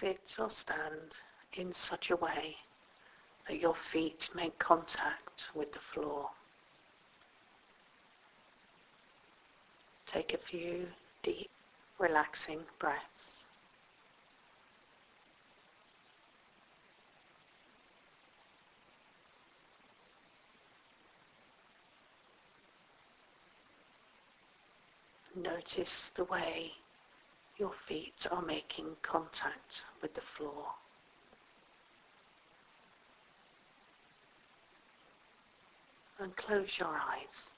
Sit or stand in such a way that your feet make contact with the floor. Take a few deep, relaxing breaths. Notice the way your feet are making contact with the floor. And close your eyes.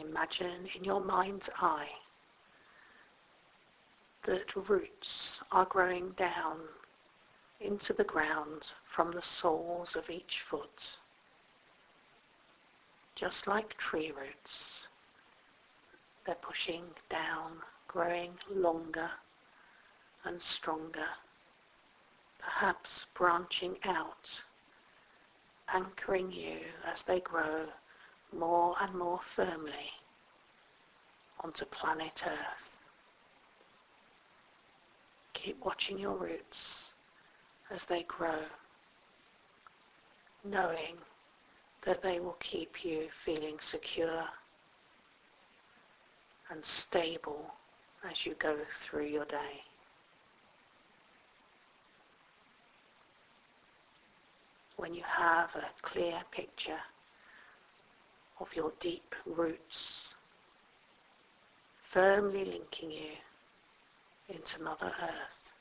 Imagine in your mind's eye that roots are growing down into the ground from the soles of each foot just like tree roots. They're pushing down, growing longer and stronger, perhaps branching out, anchoring you as they grow more and more firmly onto planet Earth. Keep watching your roots as they grow, knowing that they will keep you feeling secure and stable as you go through your day. When you have a clear picture of your deep roots firmly linking you into Mother Earth,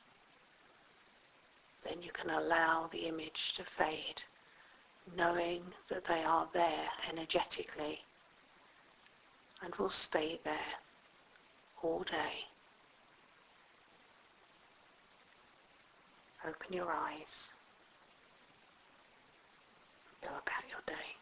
then you can allow the image to fade knowing that they are there energetically and will stay there all day. Open your eyes. Go about your day.